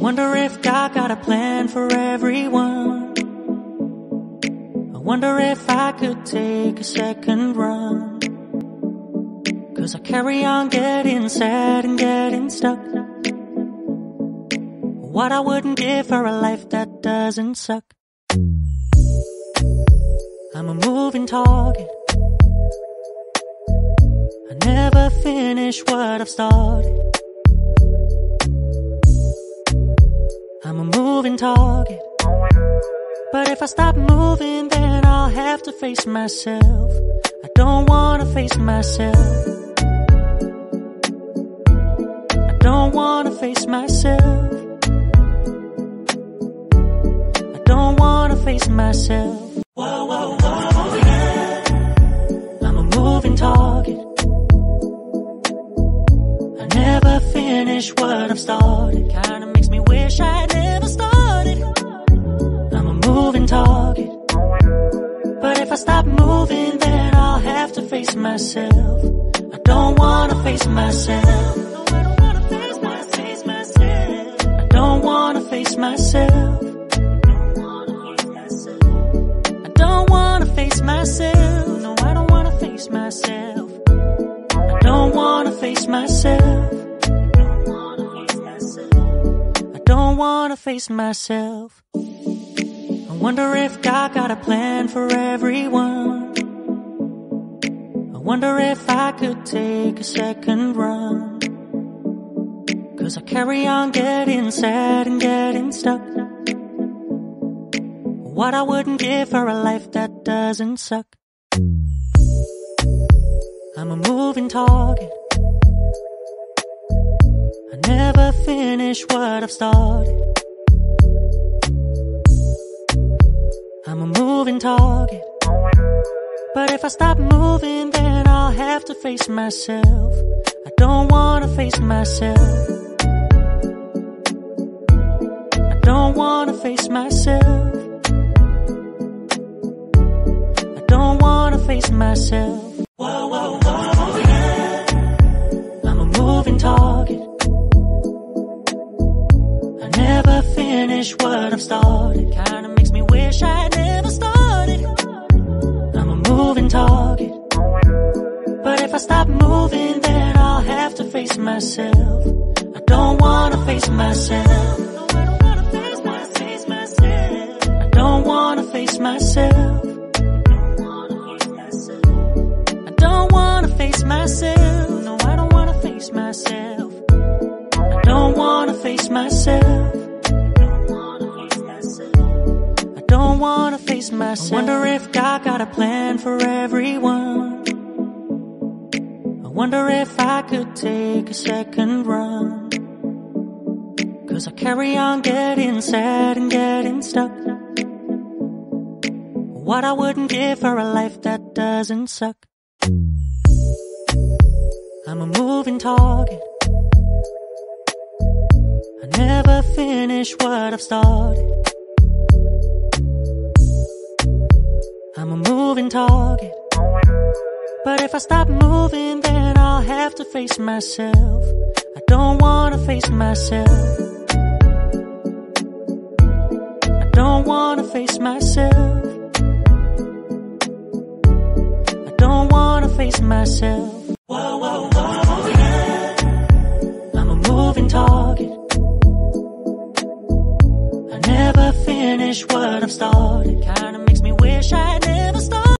wonder if God got a plan for everyone. I wonder if I could take a second run. Cause I carry on getting sad and getting stuck. What I wouldn't give for a life that doesn't suck. I'm a moving target. I never finish what I've started. Moving target. But if I stop moving, then I'll have to face myself. I don't wanna face myself. I don't wanna face myself. I don't wanna face myself. Whoa, whoa, whoa, yeah. I'm a moving target. I never finish what I've started. Kinda makes me wish I myself. I don't wanna face myself. I don't wanna face myself. I don't wanna face myself. I don't wanna face myself. No, I don't wanna face myself. I don't wanna face myself. I don't wanna face myself. I wonder if God got a plan for everyone. Wonder if I could take a second run. Cause I carry on getting sad and getting stuck. What I wouldn't give for a life that doesn't suck. I'm a moving target. I never finish what I've started. I'm a moving target. But if I stop moving, then I'll have to face myself. I don't wanna face myself. I don't wanna face myself. I don't wanna face myself. Whoa, whoa, whoa, yeah. I'm a moving target. I never finish what I've started. Kinda face myself. I don't wanna face myself. I don't wanna face myself. I don't wanna face myself. No, I don't wanna face myself. I don't wanna face myself. I don't wanna face myself. I wonder if God got a plan for everyone. Wonder if I could take a second run. Cause I carry on getting sad and getting stuck. What I wouldn't give for a life that doesn't suck. I'm a moving target. I never finish what I've started. I'm a moving target. But if I stop moving, then I'll have to face myself. I don't wanna face myself. I don't wanna face myself. I don't wanna face myself. Whoa, whoa, whoa, yeah. I'm a moving target. I never finish what I've started. Kinda makes me wish I